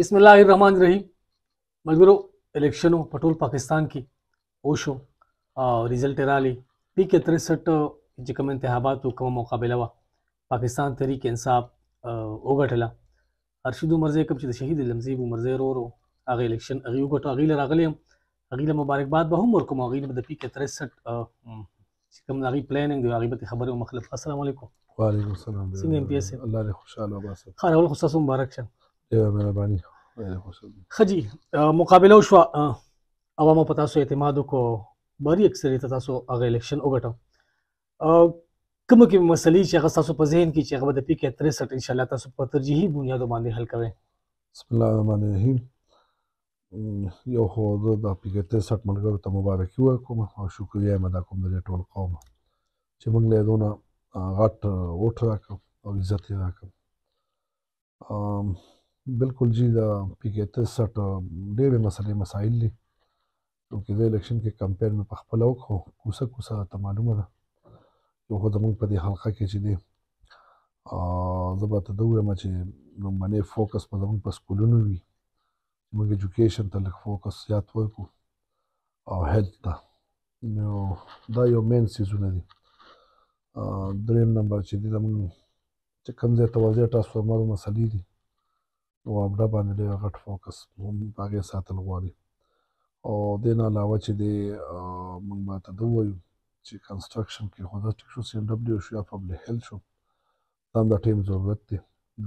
بسم الله الرحمن الرحیم ملګرو الیکشنو په ټول پاکستان کې وشو او ریزلټ رالی پی کې 63 چې کوم انتخاباتو کوم مقابله وا پاکستان تحریک انصاف وګټله ارشد عمرزی کوم چې د شهید لمزی عمرزی ورو ورو هغه الیکشن هغه وګټو هغه لراغلی هغوی له مبارکباد به هم ورکوم هغوی به د پی کې ترېسټ چې کوم د هغوی پلاننګ دی هغوی به ترې خبرې ومخله السلام علیکم وعلیکم السلام څنګه ایم پی ایس الله دې خوشحاله وباسه ښه راول خو ستاسو مبارک شه ډېره مهرباني ښه جي مقابله وشوه عوامو په تاسو اعتماد وکړو بری اکثریت تاسو هغه الیکشن وګټو کوم کې مسلې چې هغه تاسو په ذهن کې چې هغه د پی کې 63 ان شاء الله تاسو په ترجیحي بنیاد باندې حل کوئ بسم الله الرحمن الرحیم یو خو زه د اپلیکیشن سټ ملګرو ته مبارکي ورکوم او شکریه یې ادا کوم د دې ټول قوم چې موږ له دونه غټ ووټ راکړ او عزت یې راکړ بالکل جی دا پی کې ته سټ ډېرې مسلې مسایل دي نو کې د الیکشن کې کمپاین مې په خپل وکړو کوسه کوسه ته معلومه ده یو خو زموږ په دې حلقه کې چې دی زه به ته ده وایم چې لومړنی فوکس به زموږ په سکولونو وي چې موږ ایجوکیشن ته لږ فوکس زیات ورکړو او هیلت ته نو دا یو مین سیزونه دي دریم نمبر چې دي زموږ چې کوم ځای ته ورځی ټرانسفارمر مسلې دي نو ابډا باندې ډېر غټ فوکس هم په هغې ساتل غواړي او دې نه علاوه چې دی موږ به ته ده ووایو چې کنسټرکشن کې خو دا ټیک شو سي ان ډبلیو شو یا پبلک هیلت شو دا هم د ټیم ضرورت دی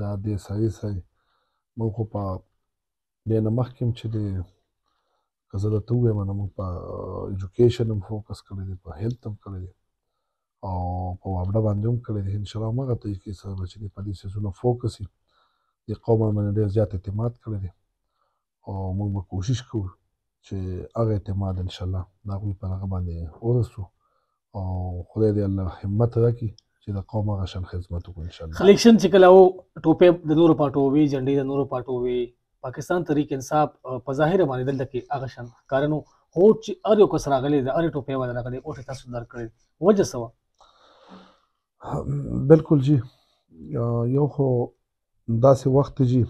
دا دې سایې سایې موږ خو په دې نه مخکې هم چې د که زه درته ووایم نو موږ په ایجوکیشن هم فوکس کړی دی په هیلت هم کړی دی او په وابډه باندې هم کړی دی انشاءالله همغه طریقې سره به چې دی په دې څیزونه فوکس وي دې قوم باندې ډېر زیات اعتماد کړی دی او موږ به کوشش کوو چې هغه اعتماد ان شاء الله د هغوی پر هغه باندې ورسو او خدای دې الله همت راکړي چې د قوم هغه شان خدمت وکړي ان شاء الله الیکشن چې کله وو ټوپې د نورو پارټو وي جنډې د نورو پارټو وي پاکستان تحریک انصاف په ظاهر باندې دلته کې هغه شان کارنو هو چې ار یو کس راغلی د ار ټوپې ولا راغلی او تاسو درکړي وجه سوا بالکل جی یو خو داسې وخت ته ځي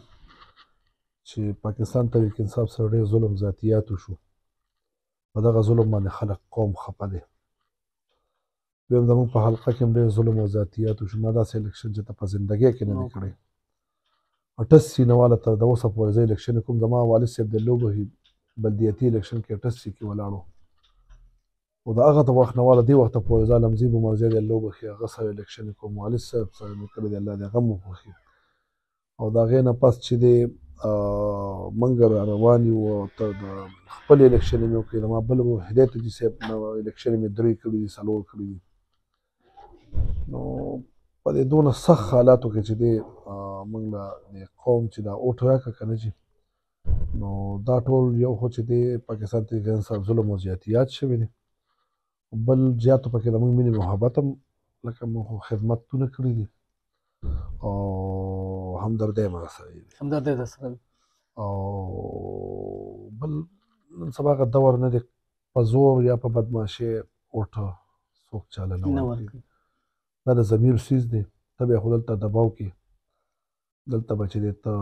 چې پاکستان تحریک انصاف سره ډېر ظلم ذاتیات وشو په دغه ظلم باندې خلک قوم خپه دی دویم زموږ په حلقه کې هم ډېر ظلم او ذاتیات وشو ما داسې الیکشن چې ته په زندګۍ کې نه دی کړی اټس سینواله تر د اوسه پورې زه الیکشن کوم زما والد صاحب د لوبه بلدیاتي الیکشن کې اټس کې ولاړو او د هغه د وخت نه واله دې وخته پورې دا لمزي به مرزي دی الله وبخي هغه سره الیکشن کوم والد صاحب سره مې کړی دی الله دې هغه مو خوښي او د هغې نه پس چې دی منګ را روان یو تر د خپل الیکشن مې وکړي زما بل ورور هدایت جي صاحب نه الیکشن مې درې کړي دي څلور کړي دي نو په دې دونه سخت حالاتو کې چې دی موږ له قوم چې دا اوټ راکړه که نه چې نو دا ټول یو خو چې دی پاکستان ته ګن سره ظلم او زیاتیات شوی دی بل زیاتو پکې د موږ مینې محبت هم لکه موږ خدمتونه کړي دي او همدردی مې سره دی همدردی در سره او بل نن سبا هغه دور نه دی په زور یا په بدمعاشۍ اوټه څوک چاله نه ورکوي دا د ضمیر سیز دی ته بیا خو دلته دباو کې دلته به چې دی ته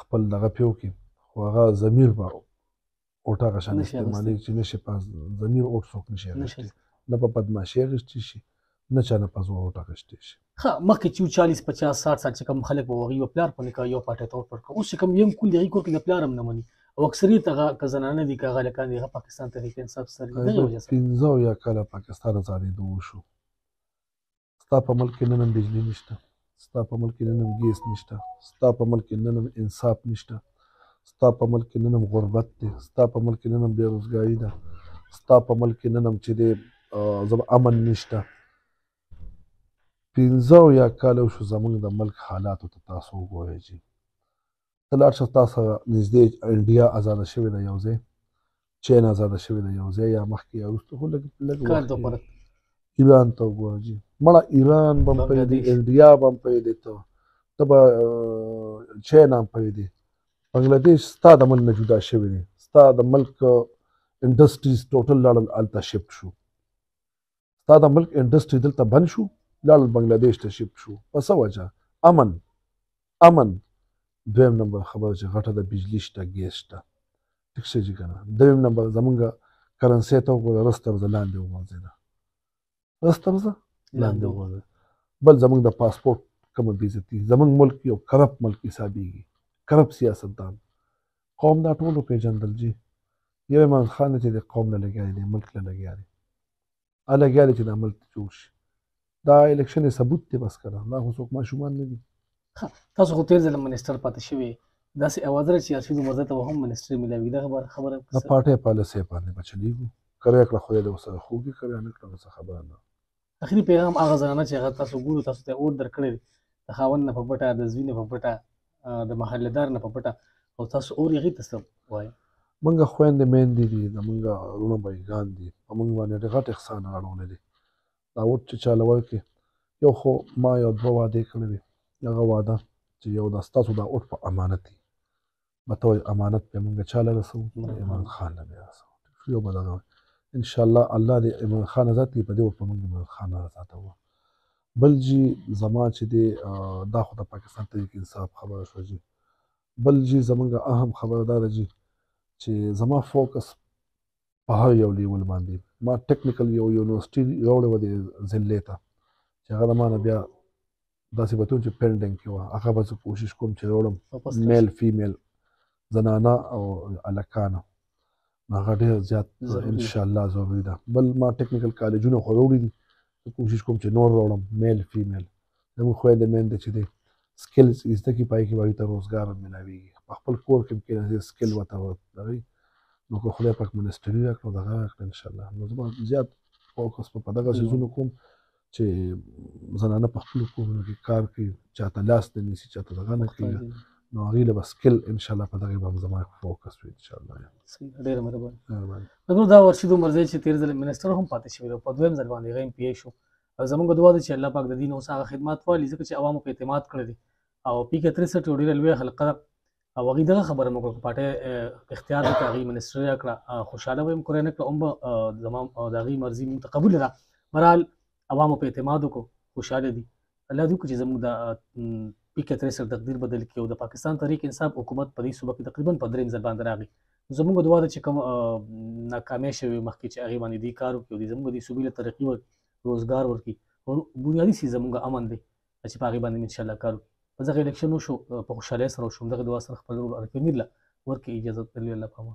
خپل دغه پې وکړې خو هغه ضمیر به اوټ هغه شان استعمالېږي چې نه شي په ضمیر اوټ څوک نه شي اخیستی نه په بدماشي اخیستی شي نه چا نه په زور اوټ اخیستی شي ښه مخکې چې چالیس پچاس ساټ ساټ چې کوم خلک به وغي یو پلار په نکاح یو پاټه ته اوټ ورکړه اوس چې کوم یم کول دغه کور کې د پلار هم نه مني او اکثریت هغه که زنانه دي که هغه لکان دي هغه پاکستان ته هیڅ انصاف سره نه وجه سره پنځه یا کله پاکستان آزادې دوه شو ستا په ملک کې نن هم بجلی نشته ستا په ملک کې نن هم ګیس نشته ستا په ملک کې نن هم انصاف نشته ستا په ملک کې نن هم غربت دی ستا په ملک کې نن هم بېروزګاري ده ستا په ملک کې نن هم چې دی زما امن نشته پنځه او یا کال شو زمونږ د ملک حالاتو ته تاسو وګورئ چې ته لاړ شه تا سره نږدې انډیا آزاده شوې ده یو ځای چین آزاده شوې ده یو ځای یا مخکې یا وروسته خو لږ لږ وخت ایران ته وګوره جي مړه ایران به هم پرېږدي انډیا به هم پرېږدي ته ته به چین هم پرېږدي بنګلادیش ستا د ملک نه جدا شوی دی ستا د ملک انډسټریز ټوټل لاړل هلته شفټ شو ستا د ملک انډستری دلته بند شو لاړ بنگلاديش ته شپ شو په څه وجه امن امن دویم نمبر خبره چې غټه د بجلی شته ګیس شته ټیک شي چې کنه دویم نمبر زمونږ کرنسي ته وګوره رستر ز لاندې وغورځي دا رستر ز لاندې وغورځي بل زمونږ د پاسپورت کوم بیزتی زمونږ ملک یو کرپ ملک حسابيږي کرپ سیاستدان قوم دا ټولو پیژندل جی یو عمران خان چې د قوم نه لګیا دی ملک نه لګیا دی الګیا دی چې دا ملک جوړ شي دا الیکشن ثبوت دی بس کړه دا خو څوک ماشومان نه دي تاسو خو تیر ځل منسټر پاتې شوی دا سه اواز را چې ارشد مرزا ته هم منسټر ملاوي دا خبر خبره دا پارټي پالیسي باندې بچلیږو کړه کړه خو دې وسره خو کې کړه نه کړه څه خبره نه اخري پیغام هغه زنانه چې هغه تاسو ګورو تاسو ته اور درکړل د خاوند نه په پټه د زوی نه په پټه د محلدار نه په پټه او تاسو اوري هغوی ته څه وایي مونږه خویندې میندې دي د مونږه وروڼه بایګان دي په مونږ باندې ډېر غټ احسان اړولی دی دا ووټ چې چاله ورکړي یو خو ما یو دوه وعدې کړې وې هغه وعده چې یو دا ستاسو دا ووټ په امانت دي به ته وایي امانت به مونږه چاله رسوو عمران خان له به یې رسوو یو به دغه انشاءالله الله دې عمران خان ازاد کړي په دې ووټ په مونږ عمران خان ازادوه بل جی زما چې دی دا خو د پاکستان تحریک انصاف خبره شو جی بل جی زمونږ اهم خبره دا ده جی چې زما فوکس په هر یو لیول باندې ما ټیکنیکل یو یونیورسټي راوړې وه د ضلع ته چې هغه د ما نه بیا داسې بتون چې پینډینګ کې وه هغه به زه کوشش کوم چې راوړم میل فیمیل زنانه او هلکانه نو هغه ډېر زیات انشاءالله ضروري ده بل ما ټیکنیکل کالجونه خو راوړي دي زه کوشش کوم چې نور راوړم میل فیمیل زموږ خویندې میندې چې دی سکلز یې زده کړي په هغې کې به هغوی ته روزګار هم میلاویږي په خپل کور کې هم کېناسي سکل ورته دغوی نو که خدای پاک منسټري راکړه دغه راکړه انشاءالله نو زما زیات فوکس په دغه څیزونو کوم چې زنانه په خپلو کورونو کې کار کوي چاته لاس نه نیسي چاته دغه نه کوي نو هغه له بسکل ان شاء الله په دغه باندې زما فوکس وي ان شاء الله صحیح ډیر مهربان مهربان نو دا ورشي دوه مرزي چې تیر ځل منسٹر هم پاتې شوی په دویم ځل باندې غیم پی شو او زمونږ دعا ده چې الله پاک د دین اوس هغه خدمات والی ځکه چې عوامو په اعتماد کړی دي او پی کې 63 یو ډیر لوی حلقه ده او هغه دغه خبره مو کړه پټه اختیار ته هغه منسټر کړه خوشاله ویم کورنه کړه هم زمام او دغه مرزي متقبل ده برال عوامو په اعتماد وکړو خوشاله دي الله دې وکړي چې زموږ د پی کې تر سر تقدیر بدل کړي او د پاکستان تحریک انصاف حکومت په دې صوبه کې تقریبا په دریم ځل باندې راغی زموږ دوا ده چې کوم ناکامې شوی مخکې چې هغه باندې دی کار وکړي زموږ دې صوبې له ترقی ور روزګار ورکړي او بنیادی سي زموږ امن دی چې په هغه باندې ان شاء الله کار وکړي په دغه الیکشن شو په خوشاله سره شو دغه دوا سره خپل ورور ارکمیر له ورکه اجازه ترلې الله پامه